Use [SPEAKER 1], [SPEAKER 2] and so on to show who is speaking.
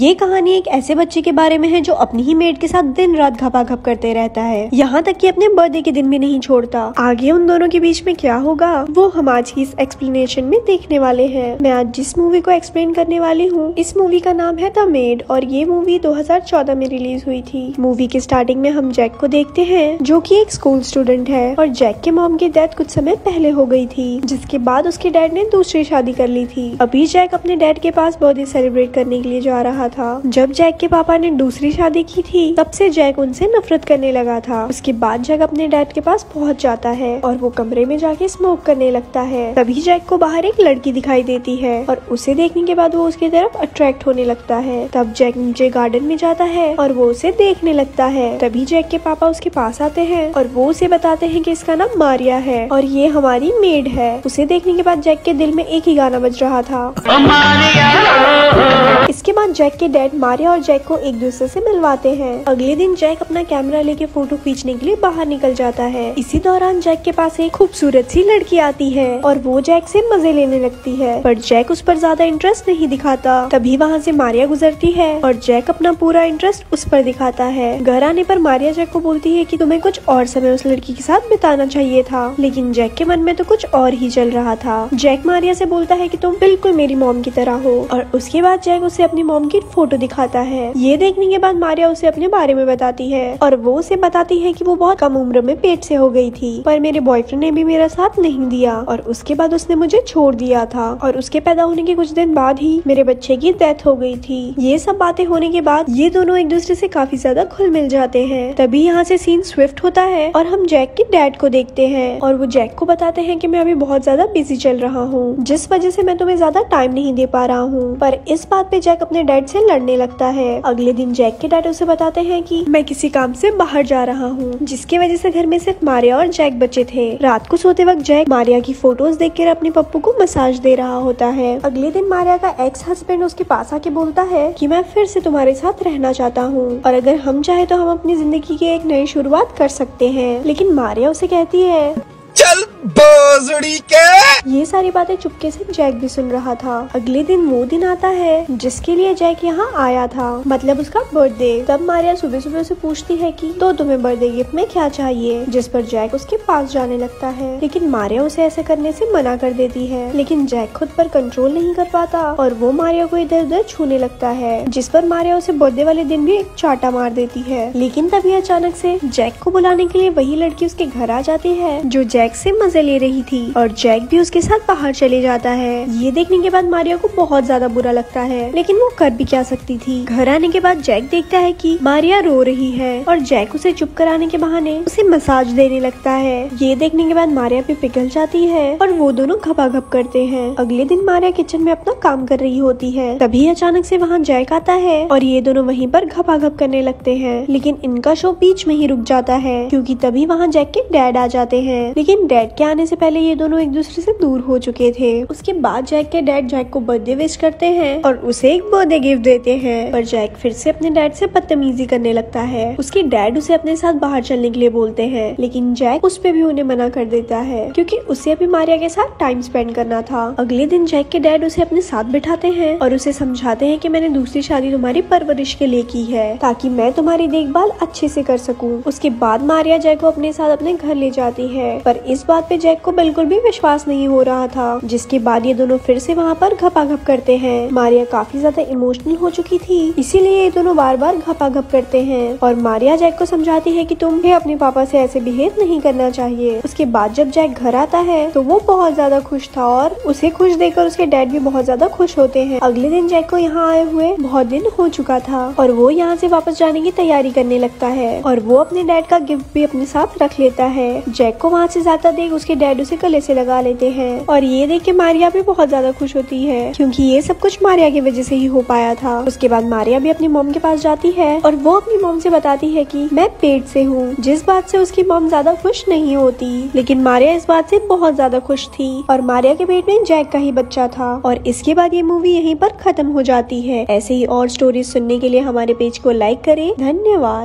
[SPEAKER 1] ये कहानी एक ऐसे बच्चे के बारे में है जो अपनी ही मेड के साथ दिन रात घपा घप करते रहता है। यहाँ तक कि अपने बर्थडे के दिन भी नहीं छोड़ता। आगे उन दोनों के बीच में क्या होगा, वो हम आज की इस एक्सप्लेनेशन में देखने वाले हैं। मैं आज जिस मूवी को एक्सप्लेन करने वाली हूँ, इस मूवी का नाम है द मेड और ये मूवी 2014 में रिलीज़ हुई थी। मूवी के स्टार्टिंग में हम जैक को देखते हैं, जो की एक स्कूल स्टूडेंट है और जैक के मॉम की डेथ कुछ समय पहले हो गई थी, जिसके बाद उसके डैड ने दूसरी शादी कर ली थी। अभी जैक अपने डैड के पास बर्थडे सेलिब्रेट करने के लिए जा रहा रहा था। जब जैक के पापा ने दूसरी शादी की थी तब से जैक उनसे नफरत करने लगा था। उसके बाद जैक अपने डैड के पास पहुँच जाता है और वो कमरे में जाके स्मोक करने लगता है। तभी जैक को बाहर एक लड़की दिखाई देती है और उसे देखने के बाद वो उसकी तरफ़ अट्रैक्ट होने लगता है। तब जैक नीचे गार्डन में जाता है और वो उसे देखने लगता है। तभी जैक के पापा उसके पास आते हैं और वो उसे बताते हैं कि इसका नाम मारिया है और ये हमारी मेड है। उसे देखने के बाद जैक के दिल में एक ही गाना बज रहा था। इसके बाद जैक के डैड मारिया और जैक को एक दूसरे से मिलवाते हैं। अगले दिन जैक अपना कैमरा लेके फ़ोटो खींचने के लिए बाहर निकल जाता है। इसी दौरान जैक के पास एक खूबसूरत सी लड़की आती है और वो जैक से मज़े लेने लगती है। पर जैक उस पर ज़्यादा इंटरेस्ट नहीं दिखाता। तभी वहाँ से मारिया गुजरती है और जैक अपना पूरा इंटरेस्ट उस पर दिखाता है। घर आने पर मारिया जैक को बोलती है की तुम्हें कुछ और समय उस लड़की के साथ बिताना चाहिए था। लेकिन जैक के मन में तो कुछ और ही चल रहा था। जैक मारिया से बोलता है की तुम बिल्कुल मेरी मोम की तरह हो। और उसके बाद जैक उसे अपनी मोम की फ़ोटो दिखाता है। ये देखने के बाद मारिया उसे अपने बारे में बताती है और वो उसे बताती है कि वो बहुत कम उम्र में पेट से हो गई थी, पर मेरे बॉयफ्रेंड ने भी मेरा साथ नहीं दिया और उसके बाद उसने मुझे छोड़ दिया था और उसके पैदा होने के कुछ दिन बाद ही मेरे बच्चे की डेथ हो गई थी। ये सब बातें होने के बाद ये दोनों एक दूसरे से काफ़ी ज़्यादा खुल मिल जाते हैं। तभी यहाँ से सीन स्विफ्ट होता है और हम जैक के डैड को देखते हैं और वो जैक को बताते हैं कि मैं अभी बहुत ज़्यादा बिज़ी चल रहा हूँ, जिस वजह से मैं तुम्हें ज़्यादा टाइम नहीं दे पा रहा हूँ। पर इस बात पे जैक अपने डैड से लड़ने लगता है। अगले दिन जैक के डैड उसे बताते हैं कि मैं किसी काम से बाहर जा रहा हूँ, जिसकी वजह से घर में सिर्फ़ मारिया और जैक बचे थे। रात को सोते वक्त जैक मारिया की फ़ोटोज़ देखकर अपने पप्पू को मसाज दे रहा होता है। अगले दिन मारिया का एक्स हस्बैंड उसके पास आके बोलता है कि मैं फिर से तुम्हारे साथ रहना चाहता हूँ, और अगर हम चाहे तो हम अपनी ज़िंदगी की एक नई शुरुआत कर सकते हैं। लेकिन मारिया उसे कहती है,
[SPEAKER 2] चल बोजड़ी के।
[SPEAKER 1] ये सारी बातें चुपके से जैक भी सुन रहा था। अगले दिन वो दिन आता है जिसके लिए जैक यहाँ आया था। मतलब उसका बर्थडे तब मारिया सुबह सुबह उसे पूछती है कि तो तुम्हें बर्थडे गिफ्ट में क्या चाहिए? जिस पर जैक उसके पास जाने लगता है। लेकिन मारिया उसे ऐसे करने से मना कर देती है। लेकिन जैक खुद पर कंट्रोल नहीं कर पाता और वो मारिया को इधर उधर छूने लगता है, जिस पर मारिया उसे बर्थडे वाले दिन भी एक चाटा मार देती है। लेकिन तभी अचानक से जैक को बुलाने के लिए वही लड़की उसके घर आ जाती है, जो जैक से मज़े ले रही थी और जैक भी उसके साथ बाहर चले जाता है। ये देखने के बाद मारिया को बहुत ज़्यादा बुरा लगता है, लेकिन वो कर भी क्या सकती थी? घर आने के बाद जैक देखता है कि मारिया रो रही है और जैक उसे चुप कराने के बहाने उसे मसाज देने लगता है। ये देखने के बाद मारिया भी पिघल जाती है और वो दोनों घपा घप करते हैं। अगले दिन मारिया किचन में अपना काम कर रही होती है। तभी अचानक से वहाँ जैक आता है और ये दोनों वहीं पर घपा घप करने लगते हैं। लेकिन इनका शो बीच में ही रुक जाता है, क्योंकि तभी वहाँ जैक के डैड आ जाते हैं। लेकिन डैड के आने से पहले ये दोनों एक दूसरे से दूर हो चुके थे। उसके बाद जैक के डैड जैक को बर्थडे विश करते हैं और उसे एक बर्थडे गिफ्ट देते हैं। पर जैक फिर से अपने डैड से बदतमीजी करने लगता है। उसके डैड उसे अपने साथ बाहर चलने के लिए बोलते हैं, लेकिन जैक उस पे भी उन्हें मना कर देता है, क्योंकि उसे अभी मारिया के साथ टाइम स्पेंड करना था। अगले दिन जैक के डैड उसे अपने साथ बिठाते हैं और उसे समझाते हैं कि मैंने दूसरी शादी तुम्हारी परवरिश के लिए की है, ताकि मैं तुम्हारी देखभाल अच्छे से कर सकूँ। उसके बाद मारिया जैक को अपने साथ अपने घर ले जाती है, पर इस बात पे जैक को बिल्कुल भी विश्वास नहीं हो रहा था, जिसके बाद ये दोनों फिर से वहाँ पर घपाघप करते हैं। मारिया काफ़ी ज़्यादा इमोशनल हो चुकी थी, इसीलिए ये दोनों बार बार घपाघप करते हैं। और मारिया जैक को समझाती है कि तुम्हें अपने पापा से ऐसे बिहेव नहीं करना चाहिए। उसके बाद जब जैक घर आता है तो वो बहुत ज़्यादा खुश था और उसे खुश देखकर उसके डैड भी बहुत ज़्यादा खुश होते हैं। अगले दिन जैक को यहाँ आए हुए बहुत दिन हो चुका था और वो यहाँ से वापस जाने की तैयारी करने लगता है। और वो अपने डैड का गिफ्ट भी अपने साथ रख लेता है। जैक को वहाँ से जाता देख उसके डैड उसे गले से लगा लेते हैं। और ये देख के मारिया भी बहुत ज़्यादा खुश होती है, क्योंकि ये सब कुछ मारिया की वजह से ही हो पाया था। उसके बाद मारिया भी अपनी मोम के पास जाती है और वो अपनी मोम से बताती है कि मैं पेट से हूँ। जिस बात से उसकी मोम ज़्यादा खुश नहीं होती, लेकिन मारिया इस बात से बहुत ज़्यादा खुश थी और मारिया के पेट में जैक का ही बच्चा था। और इसके बाद ये मूवी यहीं पर खत्म हो जाती है। ऐसे ही और स्टोरी सुनने के लिए हमारे पेज को लाइक करें। धन्यवाद।